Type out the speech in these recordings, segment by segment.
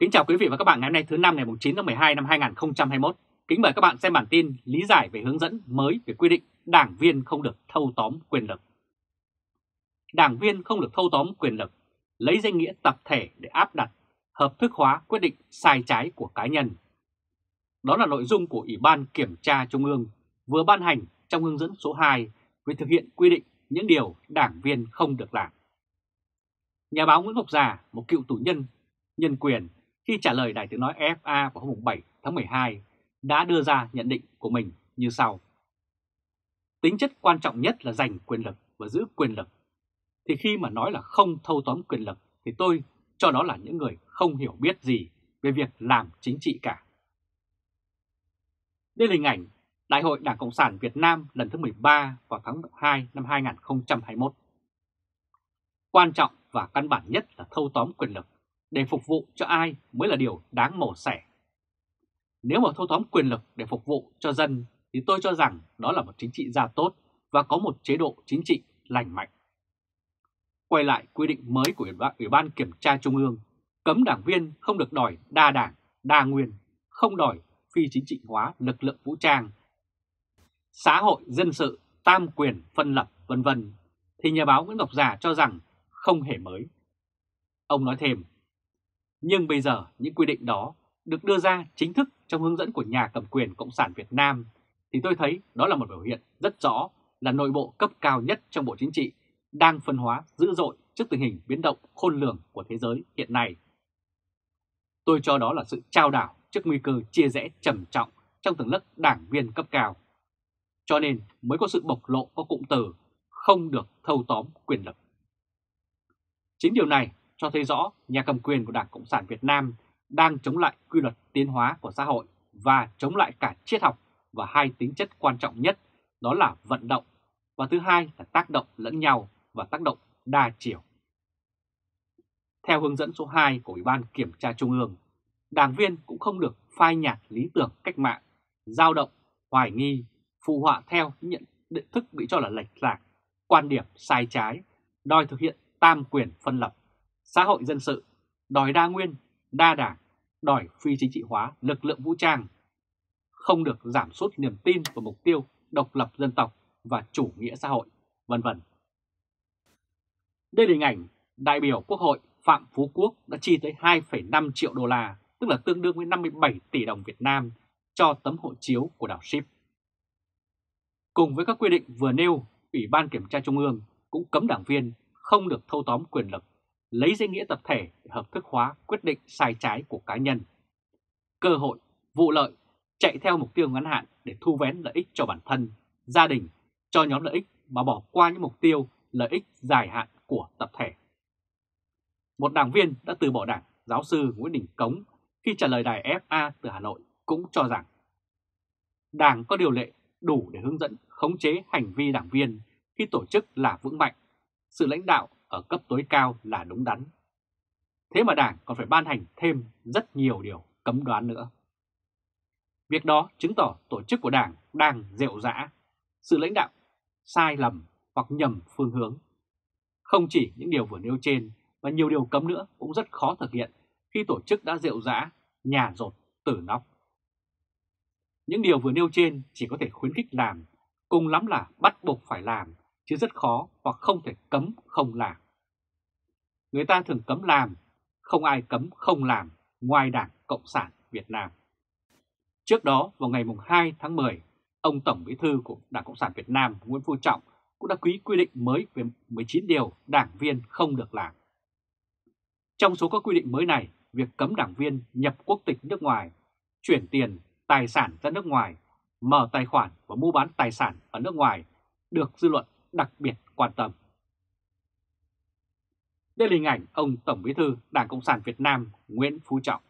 Kính chào quý vị và các bạn ngày hôm nay thứ năm ngày 9 tháng 12 năm 2021. Kính mời các bạn xem bản tin lý giải về hướng dẫn mới về quy định đảng viên không được thâu tóm quyền lực. Đảng viên không được thâu tóm quyền lực, lấy danh nghĩa tập thể để áp đặt, hợp thức hóa quyết định sai trái của cá nhân. Đó là nội dung của Ủy ban Kiểm tra Trung ương vừa ban hành trong hướng dẫn số 2 về thực hiện quy định những điều đảng viên không được làm. Nhà báo Nguyễn Ngọc Già, một cựu tù nhân nhân quyền khi trả lời Đài Tiếng Nói FA vào hôm 7 tháng 12 đã đưa ra nhận định của mình như sau. Tính chất quan trọng nhất là giành quyền lực và giữ quyền lực. Thì khi mà nói là không thâu tóm quyền lực, thì tôi cho đó là những người không hiểu biết gì về việc làm chính trị cả. Đây là hình ảnh Đại hội Đảng Cộng sản Việt Nam lần thứ 13 vào tháng 2 năm 2021. Quan trọng và căn bản nhất là thâu tóm quyền lực để phục vụ cho ai mới là điều đáng mổ xẻ. Nếu mà thâu tóm quyền lực để phục vụ cho dân thì tôi cho rằng đó là một chính trị gia tốt và có một chế độ chính trị lành mạnh. Quay lại quy định mới của Ủy ban Kiểm tra Trung ương, cấm đảng viên không được đòi đa đảng, đa nguyên, không đòi phi chính trị hóa lực lượng vũ trang, xã hội dân sự, tam quyền phân lập vân vân thì nhà báo Nguyễn Ngọc Già cho rằng không hề mới. Ông nói thêm, nhưng bây giờ, những quy định đó được đưa ra chính thức trong hướng dẫn của nhà cầm quyền Cộng sản Việt Nam, thì tôi thấy đó là một biểu hiện rất rõ là nội bộ cấp cao nhất trong Bộ Chính trị đang phân hóa dữ dội trước tình hình biến động khôn lường của thế giới hiện nay. Tôi cho đó là sự trao đảo trước nguy cơ chia rẽ trầm trọng trong tầng lớp đảng viên cấp cao. Cho nên mới có sự bộc lộ có cụm từ không được thâu tóm quyền lực. Chính điều này cho thấy rõ nhà cầm quyền của Đảng Cộng sản Việt Nam đang chống lại quy luật tiến hóa của xã hội và chống lại cả triết học và hai tính chất quan trọng nhất đó là vận động và thứ hai là tác động lẫn nhau và tác động đa chiều. Theo hướng dẫn số 2 của Ủy ban Kiểm tra Trung ương, đảng viên cũng không được phai nhạt lý tưởng cách mạng, dao động, hoài nghi, phụ họa theo những nhận định thức bị cho là lệch lạc, quan điểm sai trái, đòi thực hiện tam quyền phân lập, xã hội dân sự, đòi đa nguyên, đa đảng, đòi phi chính trị hóa lực lượng vũ trang, không được giảm sút niềm tin vào mục tiêu độc lập dân tộc và chủ nghĩa xã hội, vân vân. Đây là hình ảnh đại biểu Quốc hội Phạm Phú Quốc đã chi tới 2,5 triệu đô la, tức là tương đương với 57 tỷ đồng Việt Nam cho tấm hộ chiếu của đảo Ship. Cùng với các quy định vừa nêu, Ủy ban Kiểm tra Trung ương cũng cấm đảng viên không được thâu tóm quyền lực, lấy danh nghĩa tập thể để hợp thức hóa quyết định sai trái của cá nhân. Cơ hội, vụ lợi, chạy theo mục tiêu ngắn hạn để thu vén lợi ích cho bản thân, gia đình, cho nhóm lợi ích mà bỏ qua những mục tiêu lợi ích dài hạn của tập thể. Một đảng viên đã từ bỏ đảng, giáo sư Nguyễn Đình Cống khi trả lời đài FA từ Hà Nội cũng cho rằng Đảng có điều lệ đủ để hướng dẫn khống chế hành vi đảng viên khi tổ chức là vững mạnh, sự lãnh đạo ở cấp tối cao là đúng đắn. Thế mà Đảng còn phải ban hành thêm rất nhiều điều cấm đoán nữa. Việc đó chứng tỏ tổ chức của Đảng đang rệu rã, sự lãnh đạo sai lầm hoặc nhầm phương hướng. Không chỉ những điều vừa nêu trên và nhiều điều cấm nữa cũng rất khó thực hiện khi tổ chức đã rệu rã, nhà rột, tử nóc. Những điều vừa nêu trên chỉ có thể khuyến khích làm, cùng lắm là bắt buộc phải làm, chứ rất khó hoặc không thể cấm không làm. Người ta thường cấm làm, không ai cấm không làm ngoài Đảng Cộng sản Việt Nam. Trước đó, vào ngày 2 tháng 10, ông Tổng Bí thư của Đảng Cộng sản Việt Nam Nguyễn Phú Trọng cũng đã ký quy định mới về 19 điều đảng viên không được làm. Trong số các quy định mới này, việc cấm đảng viên nhập quốc tịch nước ngoài, chuyển tiền, tài sản ra nước ngoài, mở tài khoản và mua bán tài sản ở nước ngoài được dư luận đặc biệt quan tâm. Đây là hình ảnh ông Tổng Bí thư Đảng Cộng sản Việt Nam Nguyễn Phú Trọng.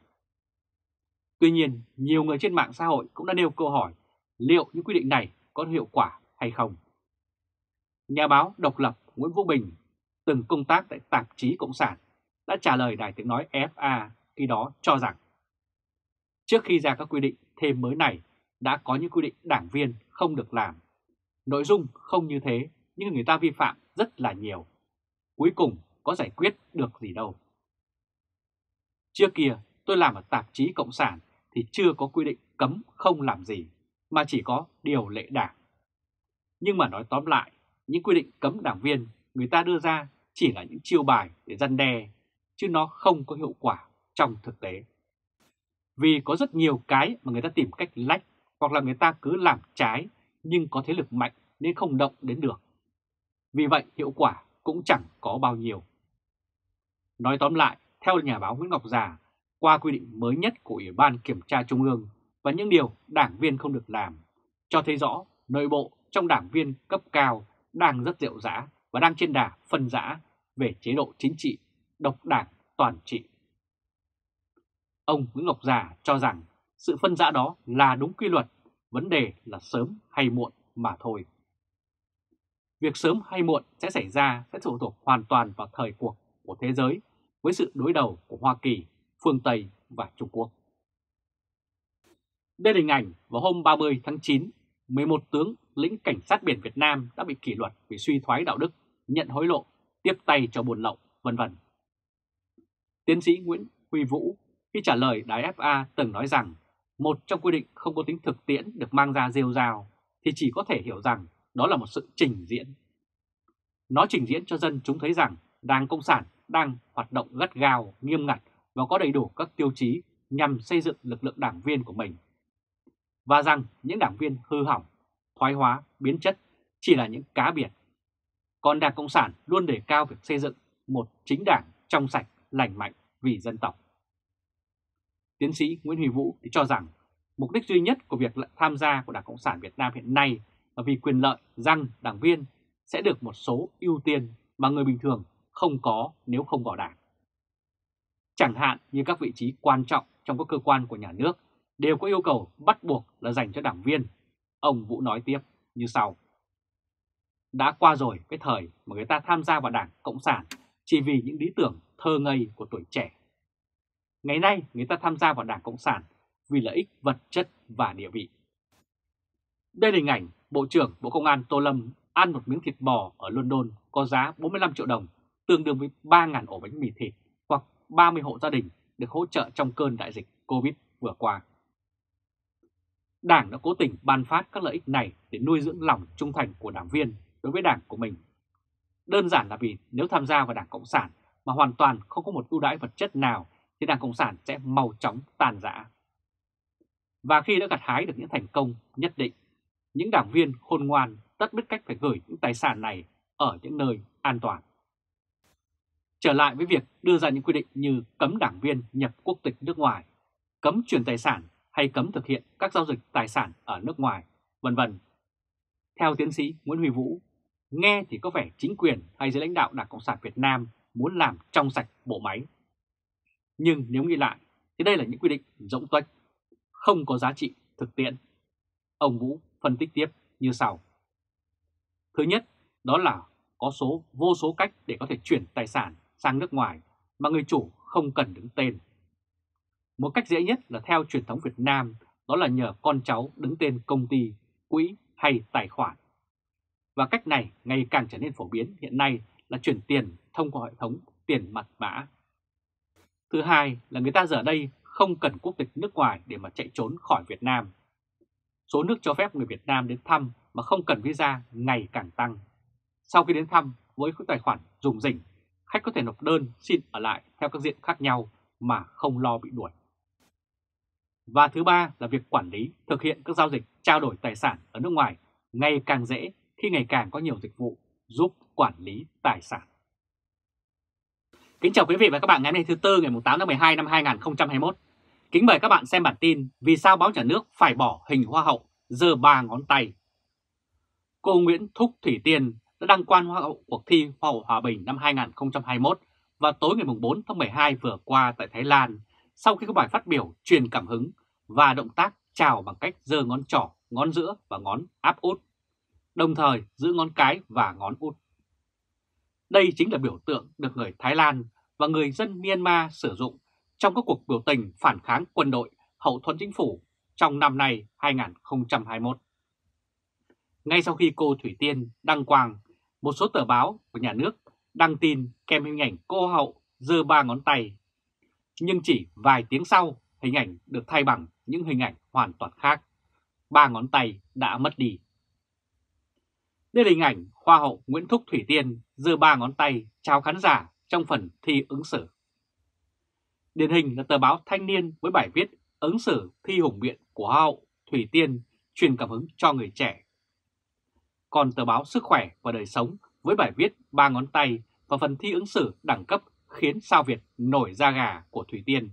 Tuy nhiên, nhiều người trên mạng xã hội cũng đã nêu câu hỏi liệu những quy định này có hiệu quả hay không. Nhà báo độc lập Nguyễn Vũ Bình, từng công tác tại tạp chí Cộng sản, đã trả lời Đài Tiếng Nói FA khi đó cho rằng trước khi ra các quy định thêm mới này đã có những quy định đảng viên không được làm. Nội dung không như thế nhưng người ta vi phạm rất là nhiều. Cuối cùng có giải quyết được gì đâu. Trước kia tôi làm ở tạp chí Cộng sản thì chưa có quy định cấm không làm gì, mà chỉ có điều lệ đảng. Nhưng mà nói tóm lại, những quy định cấm đảng viên người ta đưa ra chỉ là những chiêu bài để răn đe, chứ nó không có hiệu quả trong thực tế. Vì có rất nhiều cái mà người ta tìm cách lách hoặc là người ta cứ làm trái nhưng có thế lực mạnh nên không động đến được. Vì vậy hiệu quả cũng chẳng có bao nhiêu. Nói tóm lại, theo nhà báo Nguyễn Ngọc Già, qua quy định mới nhất của Ủy ban Kiểm tra Trung ương và những điều đảng viên không được làm, cho thấy rõ nội bộ trong đảng viên cấp cao đang rất rệu rã và đang trên đà phân rã về chế độ chính trị, độc đảng toàn trị. Ông Nguyễn Ngọc Già cho rằng sự phân rã đó là đúng quy luật, vấn đề là sớm hay muộn mà thôi. Việc sớm hay muộn sẽ xảy ra sẽ phụ thuộc hoàn toàn vào thời cuộc của thế giới với sự đối đầu của Hoa Kỳ, phương Tây và Trung Quốc. Đây là hình ảnh vào hôm 30 tháng 9, 11 tướng lĩnh cảnh sát biển Việt Nam đã bị kỷ luật vì suy thoái đạo đức, nhận hối lộ, tiếp tay cho buôn lậu, vân vân. Tiến sĩ Nguyễn Huy Vũ khi trả lời đài FA từng nói rằng một trong quy định không có tính thực tiễn được mang ra rêu rào thì chỉ có thể hiểu rằng đó là một sự trình diễn. Nó trình diễn cho dân chúng thấy rằng Đảng Cộng sản đang hoạt động gắt gao, nghiêm ngặt và có đầy đủ các tiêu chí nhằm xây dựng lực lượng đảng viên của mình. Và rằng những đảng viên hư hỏng, thoái hóa, biến chất chỉ là những cá biệt. Còn Đảng Cộng sản luôn đề cao việc xây dựng một chính đảng trong sạch, lành mạnh vì dân tộc. Tiến sĩ Nguyễn Huy Vũ thì cho rằng mục đích duy nhất của việc tham gia của Đảng Cộng sản Việt Nam hiện nay là vì quyền lợi rằng đảng viên sẽ được một số ưu tiên mà người bình thường không có nếu không vào đảng. Chẳng hạn như các vị trí quan trọng trong các cơ quan của nhà nước đều có yêu cầu bắt buộc là dành cho đảng viên. Ông Vũ nói tiếp như sau. Đã qua rồi cái thời mà người ta tham gia vào đảng Cộng sản chỉ vì những lý tưởng thơ ngây của tuổi trẻ. Ngày nay người ta tham gia vào đảng Cộng sản vì lợi ích vật chất và địa vị. Đây là hình ảnh Bộ trưởng Bộ Công an Tô Lâm ăn một miếng thịt bò ở London có giá 45 triệu đồng, tương đương với 3.000 ổ bánh mì thịt hoặc 30 hộ gia đình được hỗ trợ trong cơn đại dịch Covid vừa qua. Đảng đã cố tình ban phát các lợi ích này để nuôi dưỡng lòng trung thành của đảng viên đối với đảng của mình. Đơn giản là vì nếu tham gia vào Đảng Cộng sản mà hoàn toàn không có một ưu đãi vật chất nào thì Đảng Cộng sản sẽ mau chóng tàn rã. Và khi đã gặt hái được những thành công nhất định, những đảng viên khôn ngoan tất biết cách phải gửi những tài sản này ở những nơi an toàn. Trở lại với việc đưa ra những quy định như cấm đảng viên nhập quốc tịch nước ngoài, cấm chuyển tài sản hay cấm thực hiện các giao dịch tài sản ở nước ngoài, vân vân. Theo tiến sĩ Nguyễn Huy Vũ, nghe thì có vẻ chính quyền hay giới lãnh đạo Đảng Cộng sản Việt Nam muốn làm trong sạch bộ máy. Nhưng nếu nghĩ lại thì đây là những quy định rỗng tuếch, không có giá trị thực tiễn. Ông Vũ phân tích tiếp như sau. Thứ nhất, đó là có số vô số cách để có thể chuyển tài sản sang nước ngoài mà người chủ không cần đứng tên. Một cách dễ nhất là theo truyền thống Việt Nam, đó là nhờ con cháu đứng tên công ty, quỹ hay tài khoản. Và cách này ngày càng trở nên phổ biến hiện nay là chuyển tiền thông qua hệ thống tiền mặt mã. Thứ hai là người ta giờ đây không cần quốc tịch nước ngoài để mà chạy trốn khỏi Việt Nam. Số nước cho phép người Việt Nam đến thăm mà không cần visa ngày càng tăng. Sau khi đến thăm với tài khoản dùng dình, khách có thể nộp đơn xin ở lại theo các diện khác nhau mà không lo bị đuổi. Và thứ ba là việc quản lý, thực hiện các giao dịch trao đổi tài sản ở nước ngoài ngày càng dễ khi ngày càng có nhiều dịch vụ giúp quản lý tài sản. Kính chào quý vị và các bạn ngày hôm nay thứ Tư ngày 8 tháng 12 năm 2021. Kính mời các bạn xem bản tin Vì sao báo nhà nước phải bỏ hình hoa hậu giơ ba ngón tay. Cô Nguyễn Thúc Thủy Tiên đã đăng quan hoa hậu cuộc thi Hoa hậu Hòa Bình năm 2021 và tối ngày 4 tháng 12 vừa qua tại Thái Lan sau khi có bài phát biểu truyền cảm hứng và động tác chào bằng cách giơ ngón trỏ, ngón giữa và ngón áp út, đồng thời giữ ngón cái và ngón út. Đây chính là biểu tượng được người Thái Lan và người dân Myanmar sử dụng trong các cuộc biểu tình phản kháng quân đội hậu thuẫn chính phủ trong năm nay 2021. Ngay sau khi cô Thủy Tiên đăng quang, một số tờ báo của nhà nước đăng tin kèm hình ảnh cô hậu giơ ba ngón tay. Nhưng chỉ vài tiếng sau, hình ảnh được thay bằng những hình ảnh hoàn toàn khác. Ba ngón tay đã mất đi. Đây là hình ảnh Hoa hậu Nguyễn Thúc Thủy Tiên giơ ba ngón tay chào khán giả trong phần thi ứng xử. Điển hình là tờ báo Thanh niên với bài viết ứng xử thi hùng biện của Hoa hậu Thủy Tiên truyền cảm hứng cho người trẻ. Còn tờ báo Sức khỏe và đời sống với bài viết ba ngón tay và phần thi ứng xử đẳng cấp khiến sao Việt nổi da gà của Thủy Tiên.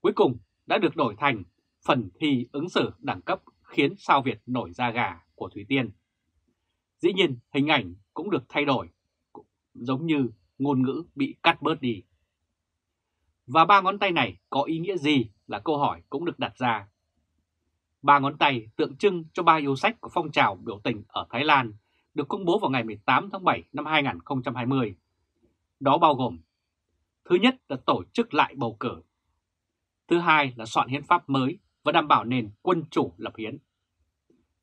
Cuối cùng đã được đổi thành phần thi ứng xử đẳng cấp khiến sao Việt nổi da gà của Thủy Tiên. Dĩ nhiên hình ảnh cũng được thay đổi, giống như ngôn ngữ bị cắt bớt đi. Và ba ngón tay này có ý nghĩa gì là câu hỏi cũng được đặt ra. Ba ngón tay tượng trưng cho ba yêu sách của phong trào biểu tình ở Thái Lan, được công bố vào ngày 18 tháng 7 năm 2020. Đó bao gồm, Thứ nhất là tổ chức lại bầu cử. Thứ hai là soạn hiến pháp mới và đảm bảo nền quân chủ lập hiến.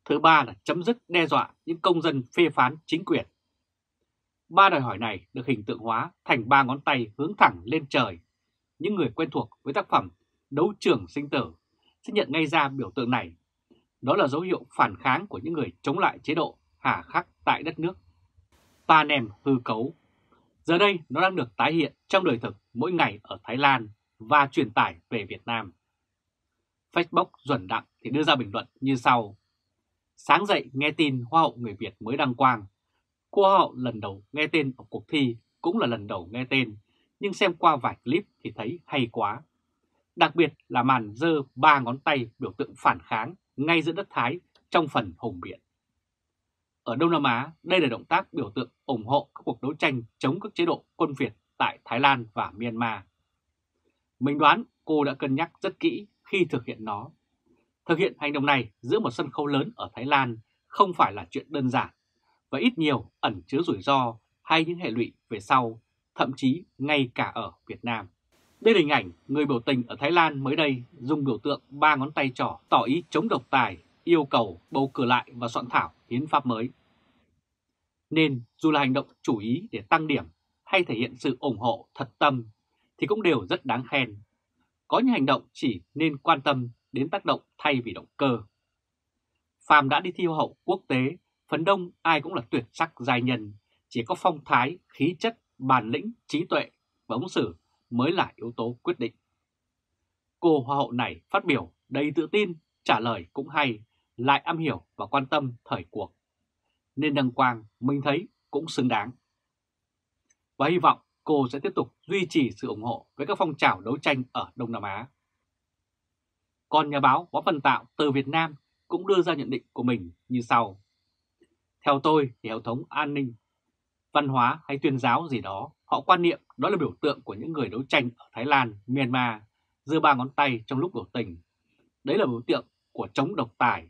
Thứ ba là chấm dứt đe dọa những công dân phê phán chính quyền. Ba đòi hỏi này được hình tượng hóa thành ba ngón tay hướng thẳng lên trời. Những người quen thuộc với tác phẩm Đấu trường sinh tử sẽ nhận ngay ra biểu tượng này. Đó là dấu hiệu phản kháng của những người chống lại chế độ hà khắc tại đất nước. Panem hư cấu. Giờ đây nó đang được tái hiện trong đời thực mỗi ngày ở Thái Lan và truyền tải về Việt Nam. Facebook Duẩn Đặng thì đưa ra bình luận như sau. Sáng dậy nghe tin Hoa hậu người Việt mới đăng quang. Cô Hoa hậu lần đầu nghe tên ở cuộc thi cũng là lần đầu nghe tên, nhưng xem qua vài clip thì thấy hay quá. Đặc biệt là màn dơ ba ngón tay biểu tượng phản kháng ngay giữa đất Thái trong phần hùng biện. Ở Đông Nam Á, đây là động tác biểu tượng ủng hộ các cuộc đấu tranh chống các chế độ quân Việt tại Thái Lan và Myanmar. Mình đoán cô đã cân nhắc rất kỹ khi thực hiện nó. Thực hiện hành động này giữa một sân khấu lớn ở Thái Lan không phải là chuyện đơn giản và ít nhiều ẩn chứa rủi ro hay những hệ lụy về sau, thậm chí ngay cả ở Việt Nam. Đây là hình ảnh người biểu tình ở Thái Lan mới đây dùng biểu tượng ba ngón tay trỏ tỏ ý chống độc tài, yêu cầu bầu cử lại và soạn thảo hiến pháp mới. Nên dù là hành động chủ ý để tăng điểm hay thể hiện sự ủng hộ thật tâm thì cũng đều rất đáng khen. Có những hành động chỉ nên quan tâm đến tác động thay vì động cơ. Phàm đã đi thi hoa hậu quốc tế, phần đông ai cũng là tuyệt sắc giai nhân, chỉ có phong thái, khí chất, bản lĩnh, trí tuệ và ứng xử mới là yếu tố quyết định. Cô hoa hậu này phát biểu đầy tự tin, trả lời cũng hay, lại am hiểu và quan tâm thời cuộc. Nên đăng quang mình thấy cũng xứng đáng. Và hy vọng cô sẽ tiếp tục duy trì sự ủng hộ với các phong trào đấu tranh ở Đông Nam Á. Còn nhà báo Võ Văn Tạo từ Việt Nam cũng đưa ra nhận định của mình như sau. Theo tôi thì hệ thống an ninh, văn hóa hay tuyên giáo gì đó, họ quan niệm đó là biểu tượng của những người đấu tranh ở Thái Lan, Myanmar, giơ ba ngón tay trong lúc biểu tình. Đấy là biểu tượng của chống độc tài.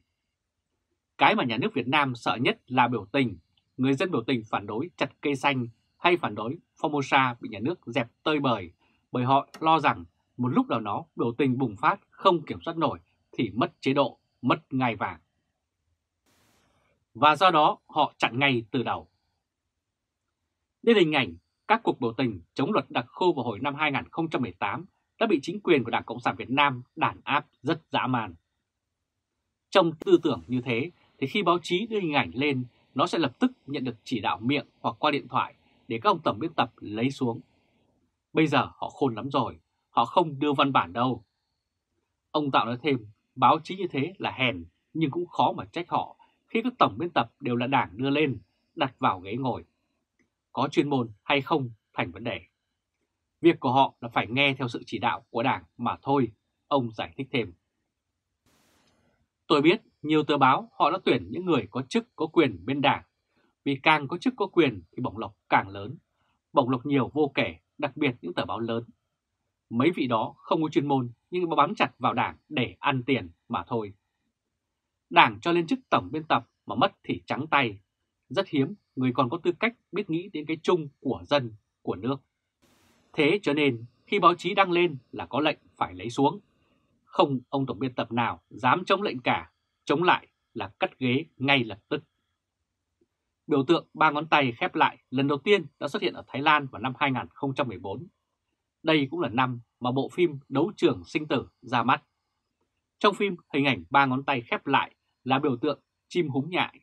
Cái mà nhà nước Việt Nam sợ nhất là biểu tình. Người dân biểu tình phản đối chặt cây xanh hay phản đối Formosa bị nhà nước dẹp tơi bời bởi họ lo rằng một lúc nào đó biểu tình bùng phát không kiểm soát nổi thì mất chế độ, mất ngai vàng. Và do đó họ chặn ngay từ đầu. Đây là hình ảnh các cuộc biểu tình chống luật đặc khu vào hồi năm 2018 đã bị chính quyền của Đảng Cộng sản Việt Nam đàn áp rất dã man. Trong tư tưởng như thế thì khi báo chí đưa hình ảnh lên, nó sẽ lập tức nhận được chỉ đạo miệng hoặc qua điện thoại để các ông tổng biên tập lấy xuống. Bây giờ họ khôn lắm rồi, họ không đưa văn bản đâu. Ông Tạo nói thêm, báo chí như thế là hèn nhưng cũng khó mà trách họ khi các tổng biên tập đều là đảng đưa lên, đặt vào ghế ngồi. Có chuyên môn hay không thành vấn đề. Việc của họ là phải nghe theo sự chỉ đạo của đảng mà thôi, ông giải thích thêm. Tôi biết nhiều tờ báo họ đã tuyển những người có chức có quyền bên đảng, vì càng có chức có quyền thì bổng lộc càng lớn. Bổng lộc nhiều vô kể, đặc biệt những tờ báo lớn. Mấy vị đó không có chuyên môn nhưng bám chặt vào đảng để ăn tiền mà thôi. Đảng cho lên chức tổng biên tập mà mất thì trắng tay. Rất hiếm người còn có tư cách biết nghĩ đến cái chung của dân, của nước. Thế cho nên khi báo chí đăng lên là có lệnh phải lấy xuống. Không ông tổng biên tập nào dám chống lệnh cả, chống lại là cắt ghế ngay lập tức. Biểu tượng ba ngón tay khép lại lần đầu tiên đã xuất hiện ở Thái Lan vào năm 2014. Đây cũng là năm mà bộ phim Đấu trường sinh tử ra mắt. Trong phim, hình ảnh ba ngón tay khép lại là biểu tượng chim húng nhại,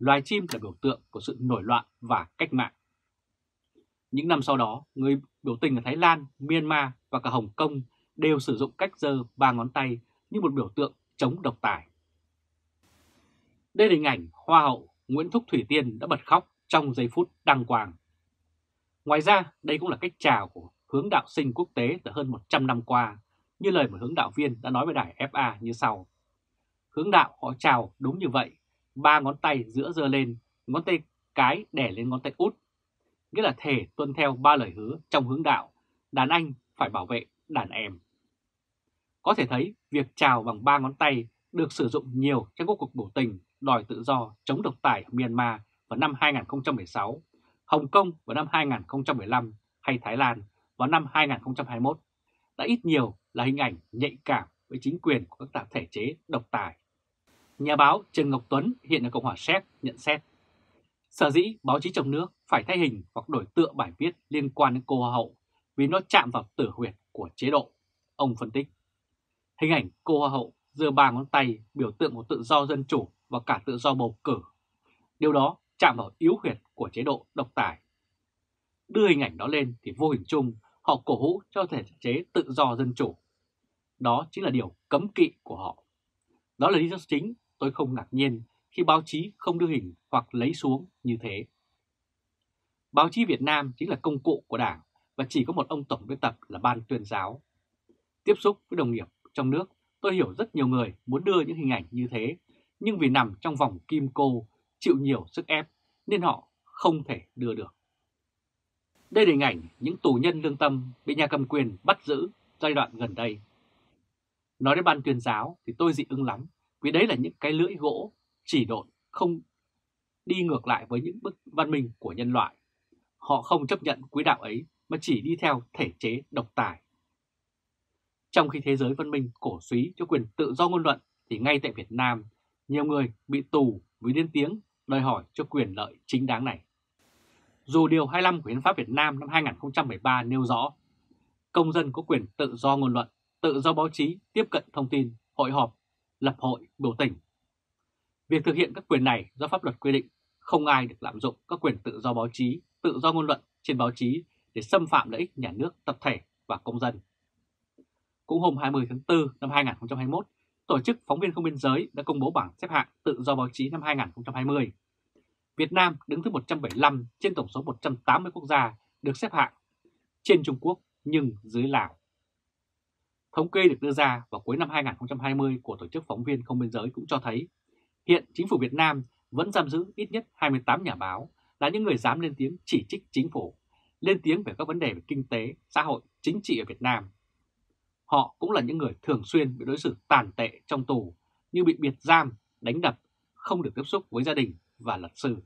loài chim là biểu tượng của sự nổi loạn và cách mạng. Những năm sau đó, người biểu tình ở Thái Lan, Myanmar và cả Hồng Kông đều sử dụng cách giơ ba ngón tay như một biểu tượng chống độc tài. Đây là hình ảnh Hoa hậu Nguyễn Thúc Thủy Tiên đã bật khóc trong giây phút đăng quang. Ngoài ra, đây cũng là cách chào của hướng đạo sinh quốc tế từ hơn 100 năm qua, như lời một hướng đạo viên đã nói với đài FA như sau. Hướng đạo họ chào đúng như vậy, ba ngón tay giữa dơ lên, ngón tay cái đè lên ngón tay út. Nghĩa là thể tuân theo ba lời hứa trong hướng đạo, đàn anh phải bảo vệ đàn em. Có thể thấy việc chào bằng ba ngón tay được sử dụng nhiều trong các cuộc biểu tình đòi tự do chống độc tài ở Myanmar vào năm 2016, Hồng Kông vào năm 2015 hay Thái Lan vào năm 2021 đã ít nhiều là hình ảnh nhạy cảm với chính quyền của các tập thể chế độc tài. Nhà báo Trần Ngọc Tuấn hiện ở Cộng hòa Séc nhận xét, sở dĩ báo chí trong nước phải thay hình hoặc đổi tựa bài viết liên quan đến cô Hoa hậu vì nó chạm vào tử huyệt của chế độ. Ông phân tích, hình ảnh cô Hoa hậu giơ ba ngón tay biểu tượng của tự do dân chủ và cả tự do bầu cử. Điều đó chạm vào yếu huyệt của chế độ độc tài. Đưa hình ảnh đó lên thì vô hình chung họ cổ hũ cho thể chế tự do dân chủ. Đó chính là điều cấm kỵ của họ. Đó là lý do chính tôi không ngạc nhiên khi báo chí không đưa hình hoặc lấy xuống như thế. Báo chí Việt Nam chính là công cụ của Đảng và chỉ có một ông tổng biên tập là ban tuyên giáo. Tiếp xúc với đồng nghiệp trong nước, tôi hiểu rất nhiều người muốn đưa những hình ảnh như thế, nhưng vì nằm trong vòng kim cô, chịu nhiều sức ép nên họ không thể đưa được. Đây là hình ảnh những tù nhân lương tâm bị nhà cầm quyền bắt giữ giai đoạn gần đây. Nói đến ban tuyên giáo thì tôi dị ứng lắm, vì đấy là những cái lưỡi gỗ chỉ độn không đi ngược lại với những bức văn minh của nhân loại. Họ không chấp nhận quý đạo ấy mà chỉ đi theo thể chế độc tài. Trong khi thế giới văn minh cổ suý cho quyền tự do ngôn luận thì ngay tại Việt Nam, nhiều người bị tù vì lên tiếng đòi hỏi cho quyền lợi chính đáng này. Dù Điều 25 của Hiến pháp Việt Nam năm 2013 nêu rõ, công dân có quyền tự do ngôn luận, tự do báo chí, tiếp cận thông tin, hội họp, lập hội, biểu tình. Việc thực hiện các quyền này do pháp luật quy định, không ai được lạm dụng các quyền tự do báo chí, tự do ngôn luận trên báo chí để xâm phạm lợi ích nhà nước, tập thể và công dân. Cũng hôm 20 tháng 4 năm 2021, Tổ chức Phóng viên Không Biên Giới đã công bố bảng xếp hạng tự do báo chí năm 2020. Việt Nam đứng thứ 175 trên tổng số 180 quốc gia được xếp hạng trên Trung Quốc nhưng dưới Lào. Thống kê được đưa ra vào cuối năm 2020 của Tổ chức Phóng viên Không Biên Giới cũng cho thấy hiện chính phủ Việt Nam vẫn giam giữ ít nhất 28 nhà báo là những người dám lên tiếng chỉ trích chính phủ, lên tiếng về các vấn đề về kinh tế, xã hội, chính trị ở Việt Nam. Họ cũng là những người thường xuyên bị đối xử tàn tệ trong tù như bị biệt giam, đánh đập, không được tiếp xúc với gia đình và luật sư.